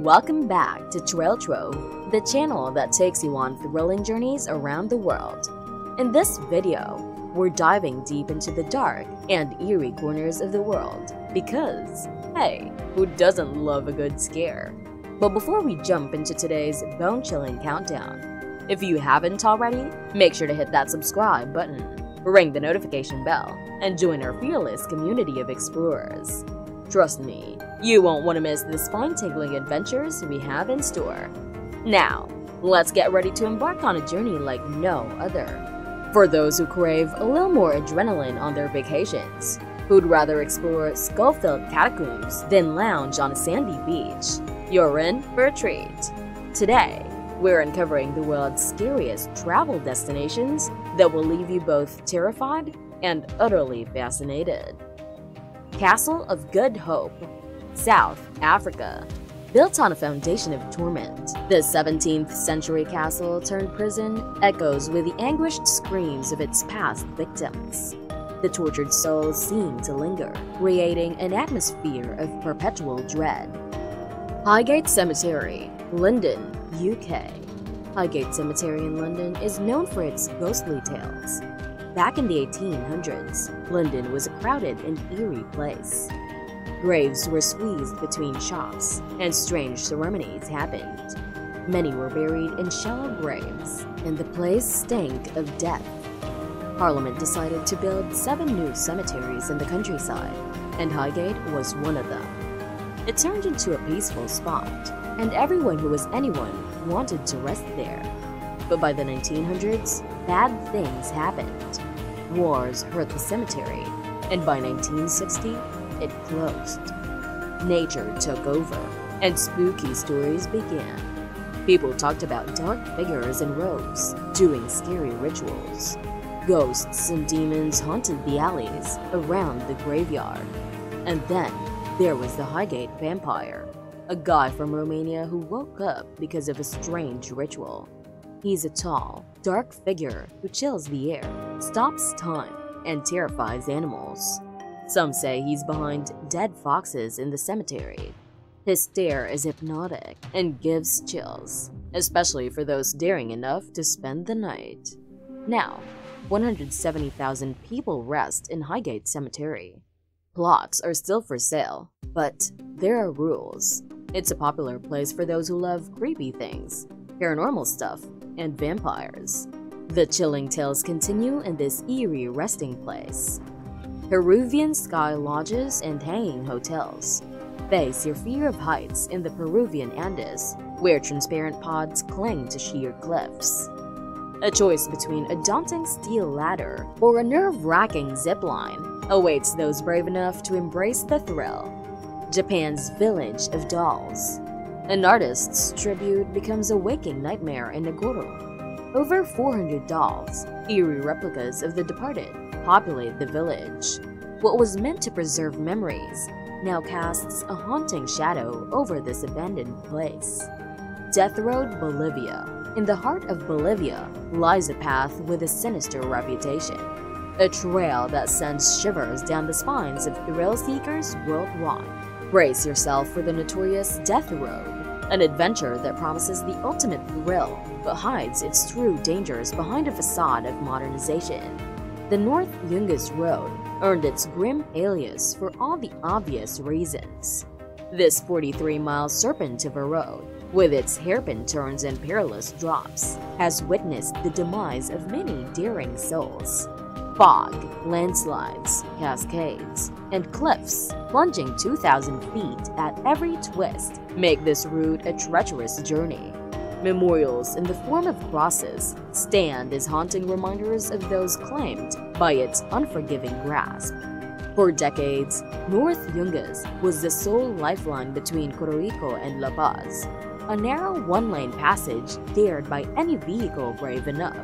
Welcome back to Trail Trove, the channel that takes you on thrilling journeys around the world. In this video, we're diving deep into the dark and eerie corners of the world because, hey, who doesn't love a good scare? But before we jump into today's bone-chilling countdown, if you haven't already, make sure to hit that subscribe button, ring the notification bell, and join our fearless community of explorers. Trust me, you won't want to miss the spine-tingling adventures we have in store. Now, let's get ready to embark on a journey like no other. For those who crave a little more adrenaline on their vacations, who'd rather explore skull-filled catacombs than lounge on a sandy beach, you're in for a treat. Today, we're uncovering the world's scariest travel destinations that will leave you both terrified and utterly fascinated. Castle of Good Hope South Africa. Built on a foundation of torment, the 17th century castle turned prison echoes with the anguished screams of its past victims. The tortured souls seem to linger, creating an atmosphere of perpetual dread. Highgate Cemetery, London, UK. Highgate Cemetery in London is known for its ghostly tales. Back in the 1800s, London was a crowded and eerie place. Graves were squeezed between shops, and strange ceremonies happened. Many were buried in shallow graves, and the place stank of death. Parliament decided to build seven new cemeteries in the countryside, and Highgate was one of them. It turned into a peaceful spot, and everyone who was anyone wanted to rest there. But by the 1900s, bad things happened. Wars hurt the cemetery, and by 1960, it closed. Nature took over, and spooky stories began. People talked about dark figures in robes doing scary rituals. Ghosts and demons haunted the alleys around the graveyard. And then there was the Highgate vampire, a guy from Romania who woke up because of a strange ritual. He's a tall, dark figure who chills the air, stops time, and terrifies animals. Some say he's behind dead foxes in the cemetery. His stare is hypnotic and gives chills, especially for those daring enough to spend the night. Now, 170,000 people rest in Highgate Cemetery. Plots are still for sale, but there are rules. It's a popular place for those who love creepy things, paranormal stuff, and vampires. The chilling tales continue in this eerie resting place. Peruvian sky lodges and hanging hotels. Face your fear of heights in the Peruvian Andes, where transparent pods cling to sheer cliffs. A choice between a daunting steel ladder or a nerve-wracking zipline awaits those brave enough to embrace the thrill. Japan's Village of Dolls. An artist's tribute becomes a waking nightmare in Nagoro. Over 400 dolls, eerie replicas of the departed, populate the village. What was meant to preserve memories now casts a haunting shadow over this abandoned place. Death Road, Bolivia. In the heart of Bolivia lies a path with a sinister reputation. A trail that sends shivers down the spines of thrill seekers worldwide. Brace yourself for the notorious Death Road, an adventure that promises the ultimate thrill but hides its true dangers behind a facade of modernization. The North Yungas Road earned its grim alias for all the obvious reasons. This 43-mile serpent of a road, with its hairpin turns and perilous drops, has witnessed the demise of many daring souls. Fog, landslides, cascades, and cliffs plunging 2,000 feet at every twist make this route a treacherous journey. Memorials in the form of crosses stand as haunting reminders of those claimed by its unforgiving grasp. For decades, North Yungas was the sole lifeline between Coroico and La Paz, a narrow one-lane passage dared by any vehicle brave enough.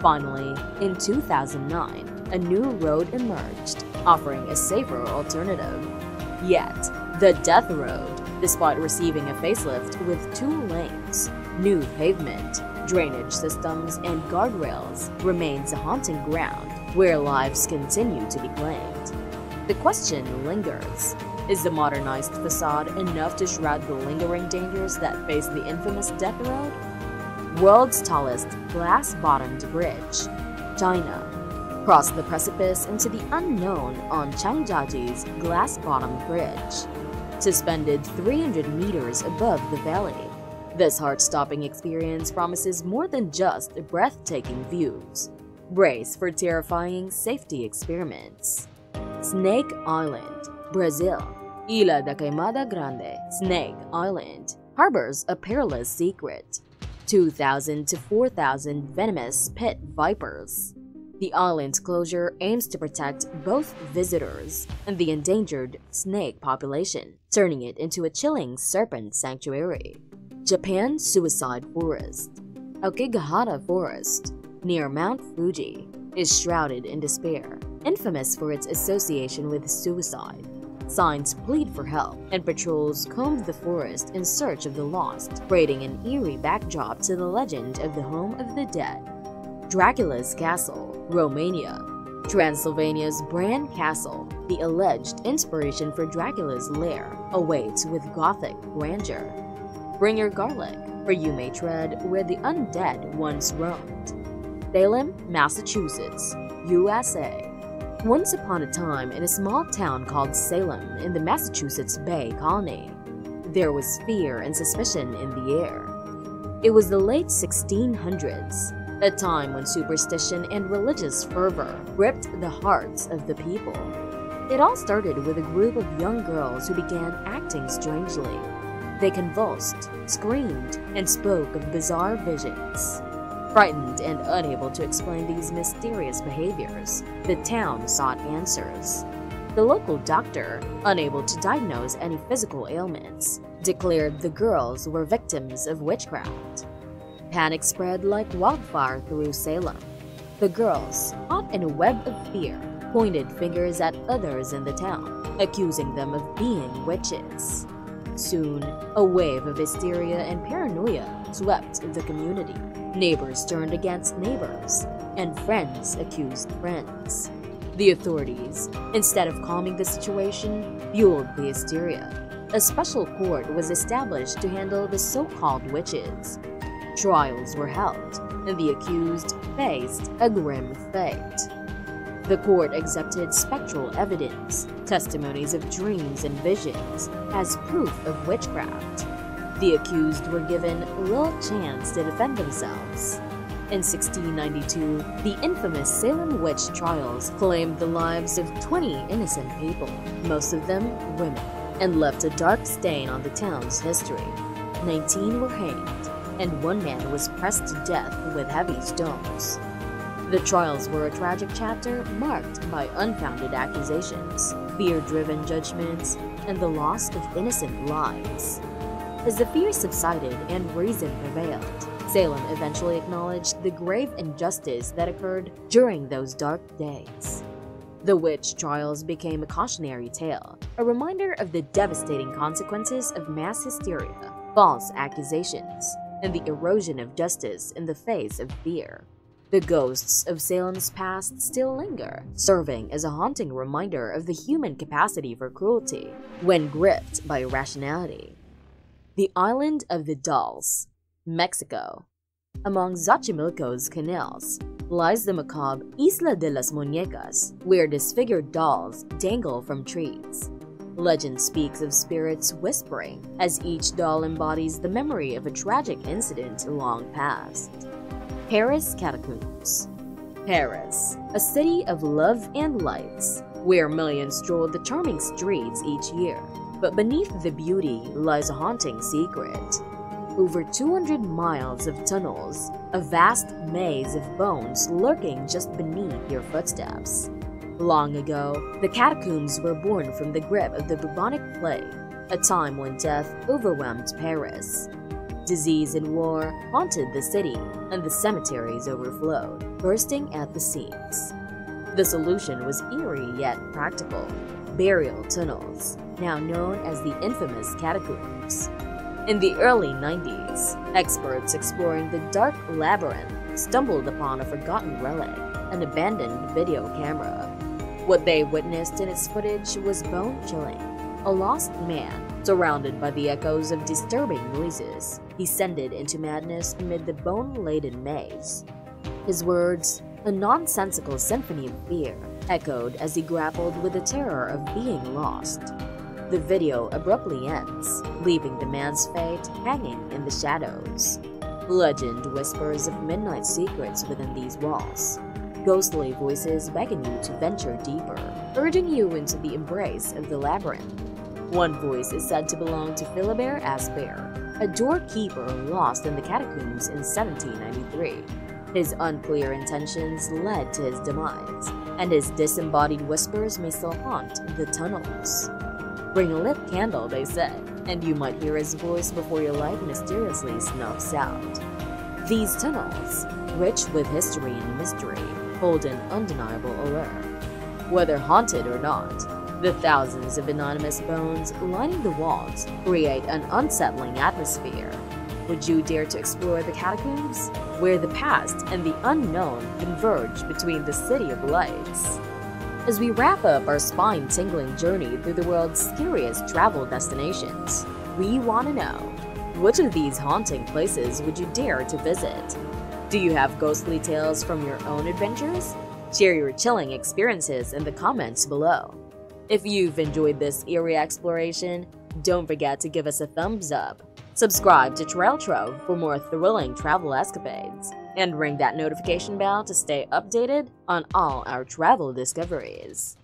Finally, in 2009, a new road emerged, offering a safer alternative. Yet, the Death Road, despite receiving a facelift with two lanes, New pavement, drainage systems, and guardrails remains a haunting ground where lives continue to be claimed. The question lingers, Is the modernized facade enough to shroud the lingering dangers that face the infamous Death Road? World's tallest glass-bottomed bridge, China, crossed the precipice into the unknown on Zhangjiajie's glass-bottomed bridge, suspended 300 meters above the valley. This heart-stopping experience promises more than just breathtaking views. Brace for terrifying safety experiments. Snake Island, Brazil. Ilha da Queimada Grande, Snake Island, harbors a perilous secret. 2,000 to 4,000 venomous pit vipers. The island's closure aims to protect both visitors and the endangered snake population, turning it into a chilling serpent sanctuary. Japan Suicide Forest Aokigahara Forest, near Mount Fuji, is shrouded in despair, infamous for its association with suicide. Signs plead for help, and patrols comb the forest in search of the lost, creating an eerie backdrop to the legend of the home of the dead. Dracula's Castle, Romania. Transylvania's Bran Castle, the alleged inspiration for Dracula's lair, awaits with gothic grandeur. Bring your garlic, for you may tread where the undead once roamed. Salem, Massachusetts, USA. Once upon a time, in a small town called Salem in the Massachusetts Bay Colony, there was fear and suspicion in the air. It was the late 1600s, a time when superstition and religious fervor gripped the hearts of the people. It all started with a group of young girls who began acting strangely. They convulsed, screamed, and spoke of bizarre visions. Frightened and unable to explain these mysterious behaviors, the town sought answers. The local doctor, unable to diagnose any physical ailments, declared the girls were victims of witchcraft. Panic spread like wildfire through Salem. The girls, caught in a web of fear, pointed fingers at others in the town, accusing them of being witches. Soon, a wave of hysteria and paranoia swept the community. Neighbors turned against neighbors, and friends accused friends. The authorities, instead of calming the situation, fueled the hysteria. A special court was established to handle the so-called witches. Trials were held, and the accused faced a grim fate. The court accepted spectral evidence, testimonies of dreams and visions, as proof of witchcraft. The accused were given little chance to defend themselves. In 1692, the infamous Salem witch trials claimed the lives of 20 innocent people, most of them women, and left a dark stain on the town's history. 19 were hanged, and one man was pressed to death with heavy stones. The trials were a tragic chapter marked by unfounded accusations, fear-driven judgments, and the loss of innocent lives. As the fear subsided and reason prevailed, Salem eventually acknowledged the grave injustice that occurred during those dark days. The witch trials became a cautionary tale, a reminder of the devastating consequences of mass hysteria, false accusations, and the erosion of justice in the face of fear. The ghosts of Salem's past still linger, serving as a haunting reminder of the human capacity for cruelty when gripped by irrationality. The Island of the Dolls, Mexico. Among Xochimilco's canals lies the macabre Isla de las Muñecas, where disfigured dolls dangle from trees. Legend speaks of spirits whispering, as each doll embodies the memory of a tragic incident long past. Paris Catacombs Paris, a city of love and lights, where millions stroll the charming streets each year. But beneath the beauty lies a haunting secret. Over 200 miles of tunnels, a vast maze of bones lurking just beneath your footsteps. Long ago, the catacombs were born from the grip of the bubonic plague, a time when death overwhelmed Paris. Disease and war haunted the city, and the cemeteries overflowed, bursting at the seams. The solution was eerie yet practical burial tunnels, now known as the infamous catacombs. In the early 90s, experts exploring the dark labyrinth stumbled upon a forgotten relic, an abandoned video camera. What they witnessed in its footage was bone chilling. A lost man, surrounded by the echoes of disturbing noises, descended into madness amid the bone-laden maze. His words, a nonsensical symphony of fear, echoed as he grappled with the terror of being lost. The video abruptly ends, leaving the man's fate hanging in the shadows. Legend whispers of midnight secrets within these walls. Ghostly voices beckon you to venture deeper, urging you into the embrace of the labyrinth. One voice is said to belong to Philibert Aspairt, a doorkeeper lost in the catacombs in 1793. His unclear intentions led to his demise, and his disembodied whispers may still haunt the tunnels. Bring a lit candle, they say, and you might hear his voice before your light mysteriously snuffs out. These tunnels, rich with history and mystery, hold an undeniable allure. Whether haunted or not, the thousands of anonymous bones lining the walls create an unsettling atmosphere. Would you dare to explore the catacombs, where the past and the unknown converge between the City of Lights? As we wrap up our spine-tingling journey through the world's scariest travel destinations, we want to know, which of these haunting places would you dare to visit? Do you have ghostly tales from your own adventures? Share your chilling experiences in the comments below. If you've enjoyed this eerie exploration, don't forget to give us a thumbs up, subscribe to Trail Trove for more thrilling travel escapades, and ring that notification bell to stay updated on all our travel discoveries.